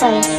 say.